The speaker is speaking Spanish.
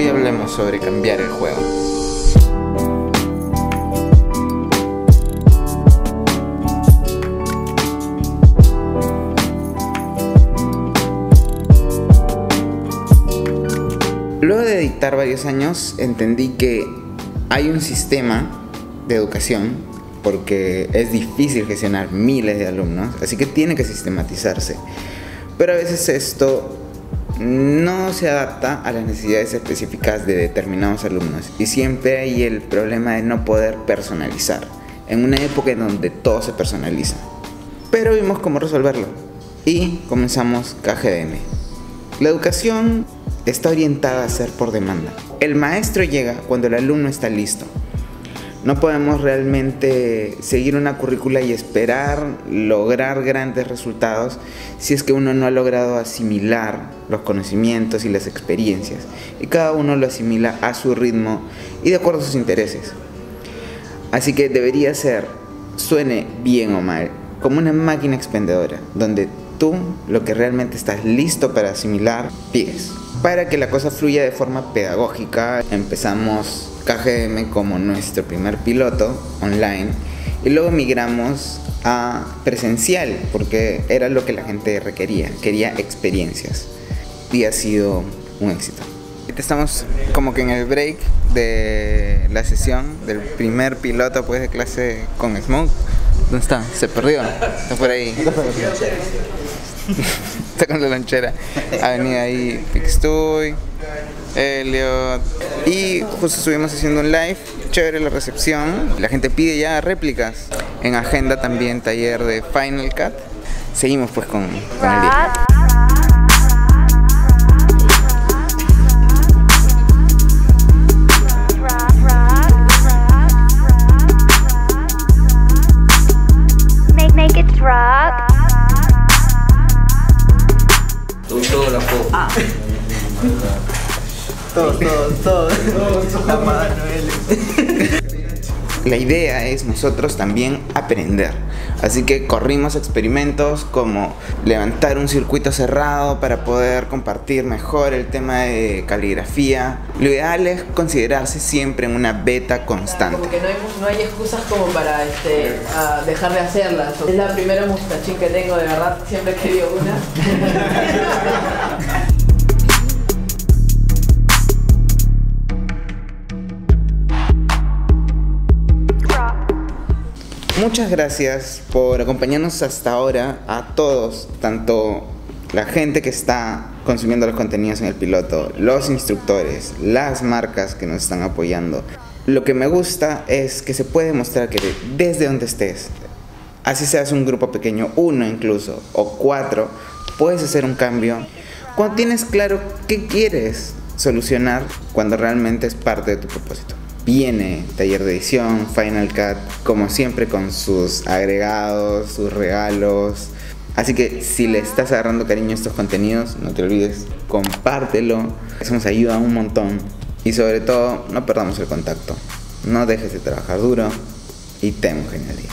Hoy hablemos sobre cambiar el juego. Luego de dictar varios años, entendí que hay un sistema de educación porque es difícil gestionar miles de alumnos, así que tiene que sistematizarse. Pero a veces esto no se adapta a las necesidades específicas de determinados alumnos y siempre hay el problema de no poder personalizar, en una época en donde todo se personaliza. Pero vimos cómo resolverlo y comenzamos KGDM. La educación está orientada a ser por demanda. El maestro llega cuando el alumno está listo. No podemos realmente seguir una currícula y esperar lograr grandes resultados si es que uno no ha logrado asimilar los conocimientos y las experiencias. Y cada uno lo asimila a su ritmo y de acuerdo a sus intereses. Así que debería ser, suene bien o mal, como una máquina expendedora, donde tú lo que realmente estás listo para asimilar, pides. Para que la cosa fluya de forma pedagógica, empezamos KGM como nuestro primer piloto online y luego migramos a presencial porque era lo que la gente requería, quería experiencias y ha sido un éxito. Estamos como que en el break de la sesión del primer piloto pues de clase con Smoke. ¿Dónde está? Se perdió. Está por ahí. está con la lonchera. Ha venido ahí Fixtoy, Elliot. Y justo estuvimos haciendo un live, chévere la recepción. La gente pide ya réplicas. En agenda también taller de Final Cut. Seguimos pues con, el día. Make it rock. Todo la foto. Todos, todos, todos. La mano, La idea es nosotros también aprender. Así que corrimos experimentos como levantar un circuito cerrado para poder compartir mejor el tema de caligrafía. Lo ideal es considerarse siempre en una beta constante. Como que no hay, no hay excusas como para este, a dejar de hacerlas. Es la primera mustachín que tengo, de verdad, siempre he querido una. Muchas gracias por acompañarnos hasta ahora a todos, tanto la gente que está consumiendo los contenidos en el piloto, los instructores, las marcas que nos están apoyando. Lo que me gusta es que se puede mostrar que desde donde estés, así seas un grupo pequeño, uno incluso, o cuatro, puedes hacer un cambio cuando tienes claro qué quieres solucionar cuando realmente es parte de tu propósito. Viene taller de edición, Final Cut, como siempre con sus agregados, sus regalos. Así que si le estás agarrando cariño a estos contenidos, no te olvides, compártelo. Eso nos ayuda un montón. Y sobre todo, no perdamos el contacto. No dejes de trabajar duro y ten un genial día.